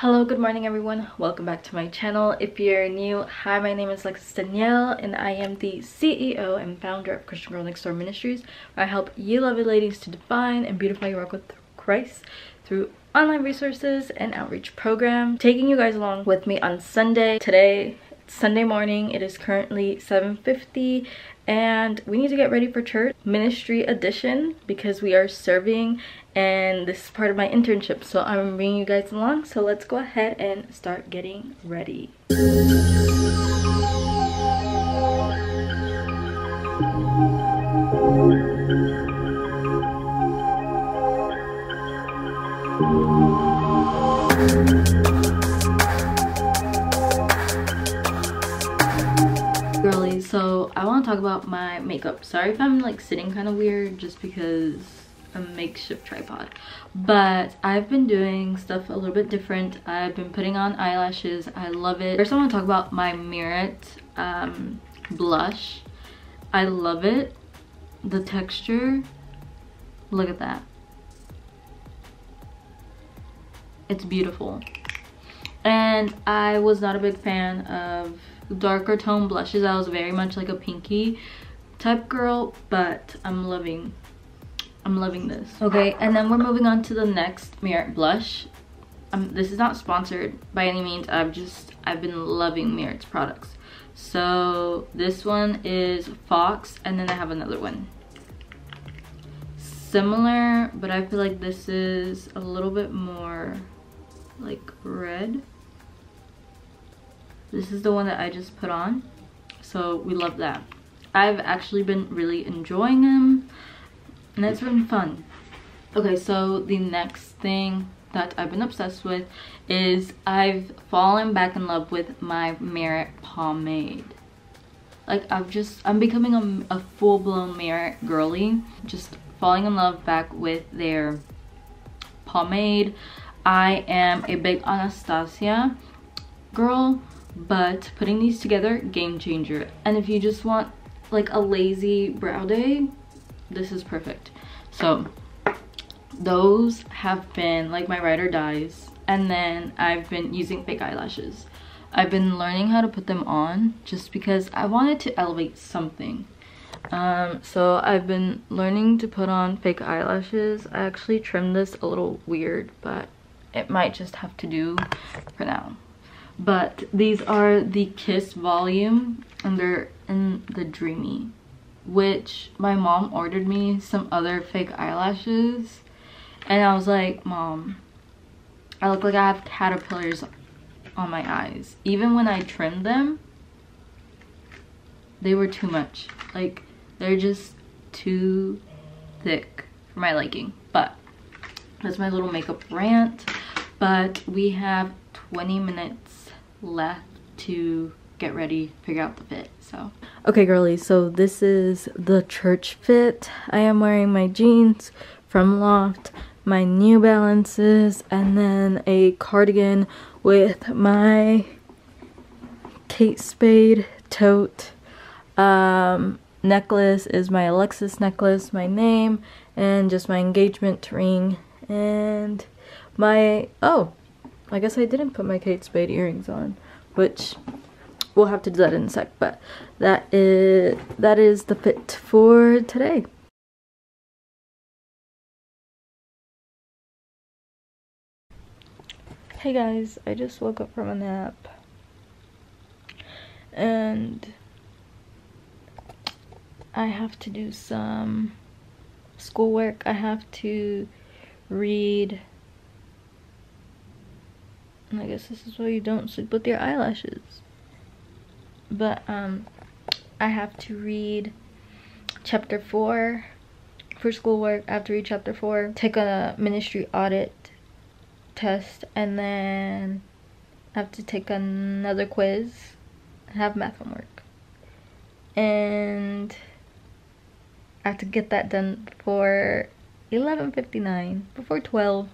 Hello, good morning everyone. Welcome back to my channel. If you're new, hi, my name is Alexis Danielle and I am the CEO and founder of Christian Girl Next Door Ministries where I help you lovely ladies to define and beautify your walk with Christ through online resources and outreach program. Taking you guys along with me on Sunday. Today, Sunday morning, it is currently 7.50 and we need to get ready for church ministry edition because we are serving and this is part of my internship. So i'm bringing you guys along. So let's go ahead and start getting ready i want to talk about my makeup. Sorry if i'm like sitting kind of weird just because a makeshift tripod but i've been doing stuff a little bit different. I've been putting on eyelashes. I love it. First i want to talk about my merit um, blush. I love it. The texture look at that. It's beautiful. And i was not a big fan of darker tone blushes i was very much like a pinky type girl but i'm loving I'm loving this. Okay, and then we're moving on to the next Merit blush. Um, this is not sponsored by any means. I've just, I've been loving Merit's products. So this one is Fox, and then I have another one. Similar, but I feel like this is a little bit more like red. This is the one that I just put on. So we love that. I've actually been really enjoying them and it's been fun okay so the next thing that I've been obsessed with is I've fallen back in love with my Merit pomade like I've just I'm becoming a, a full-blown Merit girly just falling in love back with their pomade I am a big Anastasia girl but putting these together game changer. And if you just want like a lazy brow day this is perfect. So those have been like my ride or dies. And then i've been using fake eyelashes. I've been learning how to put them on just because i wanted to elevate something. Um so i've been learning to put on fake eyelashes. I actually trimmed this a little weird but it might just have to do for now but these are the kiss volume and they're in the dreamy which my mom ordered me some other fake eyelashes and I was like, mom, I look like I have caterpillars on my eyes. Even when I trimmed them, they were too much. Like, they're just too thick for my liking. But that's my little makeup rant. But we have 20 minutes left to get ready, figure out the fit. So, okay, girlies, so this is the church fit. I am wearing my jeans from Loft, my New Balances, and then a cardigan with my Kate Spade tote. Um, necklace is my Alexis necklace, my name, and just my engagement ring. And my, oh, I guess I didn't put my Kate Spade earrings on, which we'll have to do that in a sec but that is that is the fit for today. Hey guys i just woke up from a nap. And i have to do some schoolwork. I have to read I guess this is why you don't sleep with your eyelashes. But um i have to read chapter four for schoolwork. I have to read chapter four take a ministry audit test and then i have to take another quiz and have math homework. And i have to get that done before 11.59 before 12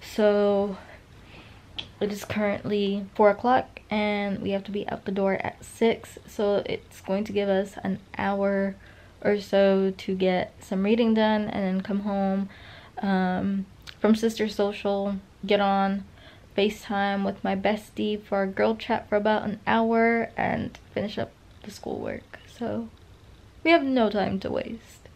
so it is currently 4 o'clock and we have to be out the door at 6 so it's going to give us an hour or so to get some reading done and then come home um, from Sister Social, get on FaceTime with my bestie for a girl chat for about an hour and finish up the schoolwork. So we have no time to waste.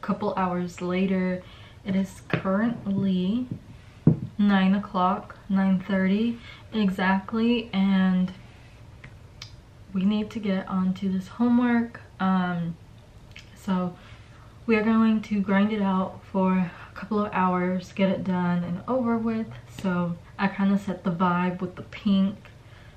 Couple hours later. It is currently 9 o'clock 9:30 exactly and we need to get onto this homework. Um so we are going to grind it out for a couple of hours get it done and over with. So i kind of set the vibe with the pink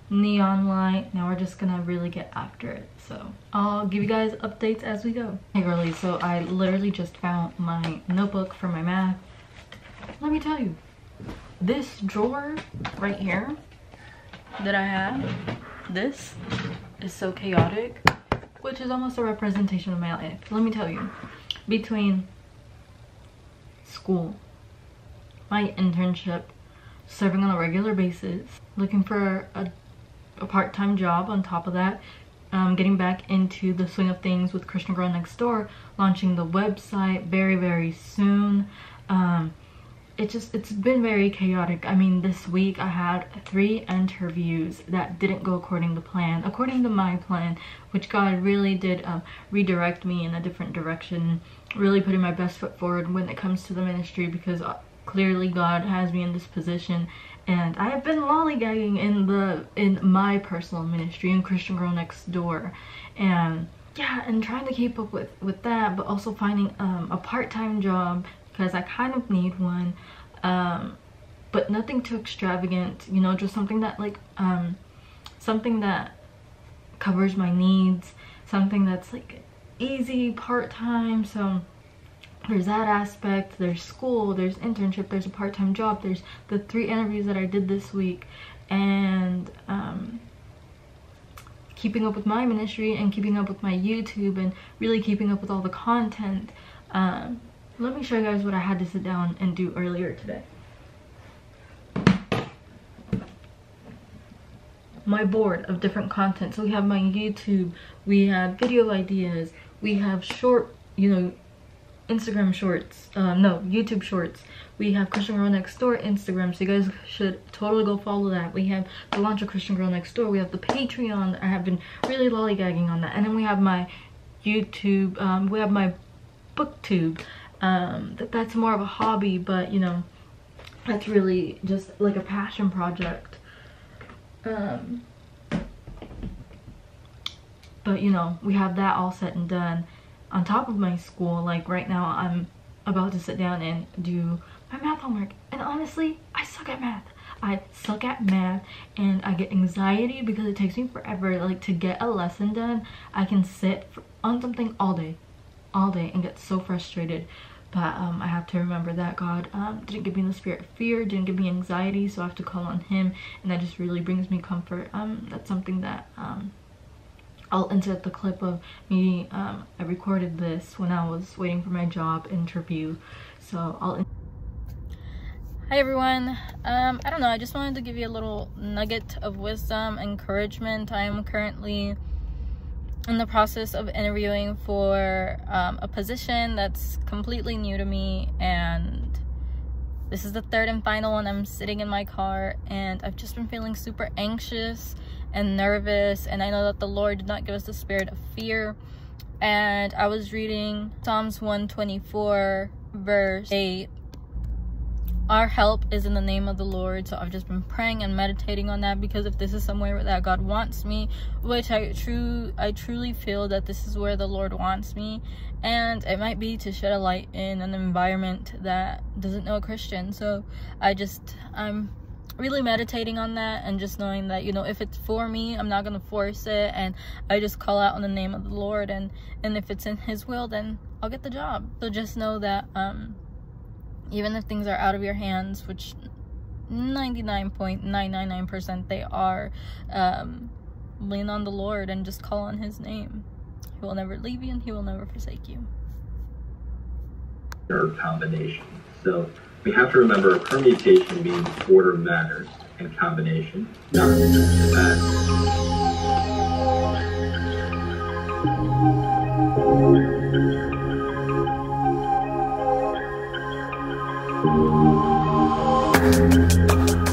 neon light. Now we're just gonna really get after it. So i'll give you guys updates as we go. Hey girlies. So i literally just found my notebook for my math. Let me tell you this drawer right here that i have this is so chaotic which is almost a representation of my life. Let me tell you between school my internship serving on a regular basis looking for a a part-time job on top of that um, getting back into the swing of things with Christian Girl Next Door, launching the website very, very soon. Um, it just, it's been very chaotic. I mean, this week I had three interviews that didn't go according to plan, according to my plan, which God really did um, redirect me in a different direction, really putting my best foot forward when it comes to the ministry because uh, clearly God has me in this position and I have been lollygagging in the in my personal ministry in Christian Girl Next Door. And yeah and trying to keep up with with that but also finding um, a part-time job because I kind of need one. Um, but nothing too extravagant you know just something that like um, something that covers my needs something that's like easy part-time. So there's that aspect there's school there's internship there's a part-time job there's the three interviews that i did this week and um, keeping up with my ministry and keeping up with my youtube and really keeping up with all the content um, let me show you guys what i had to sit down and do earlier today. My board of different content. So we have my youtube we have video ideas we have short you know Instagram shorts, um, no, YouTube shorts. We have Christian Girl Next Door Instagram, so you guys should totally go follow that. We have the launch of Christian Girl Next Door. We have the Patreon. I have been really lollygagging on that. And then we have my YouTube, um, we have my booktube. Um, that, that's more of a hobby, but you know, that's really just like a passion project. Um, but you know, we have that all set and done on top of my school like right now i'm about to sit down and do my math homework. And honestly i suck at math. I suck at math and i get anxiety because it takes me forever like to get a lesson done. I can sit on something all day all day and get so frustrated. But um, I have to remember that God um, didn't give me the spirit of fear, didn't give me anxiety, so I have to call on Him, and that just really brings me comfort. Um, that's something that um, I'll insert the clip of me, um, I recorded this when I was waiting for my job interview. So I'll... Hi everyone. Um, I don't know, I just wanted to give you a little nugget of wisdom, encouragement. I am currently in the process of interviewing for um, a position that's completely new to me and this is the third and final one. I'm sitting in my car and I've just been feeling super anxious and nervous and I know that the Lord did not give us the spirit of fear and I was reading Psalms 124 verse 8 our help is in the name of the Lord so I've just been praying and meditating on that because if this is somewhere that God wants me which I true I truly feel that this is where the Lord wants me and it might be to shed a light in an environment that doesn't know a Christian. So I just I'm really meditating on that and just knowing that you know if it's for me i'm not going to force it and i just call out on the name of the lord and and if it's in his will then i'll get the job. So just know that um even if things are out of your hands which 99.999% they are um lean on the lord and just call on his name. He will never leave you and he will never forsake you. Or combination. So we have to remember permutation means order matters and combination. Not Thank you.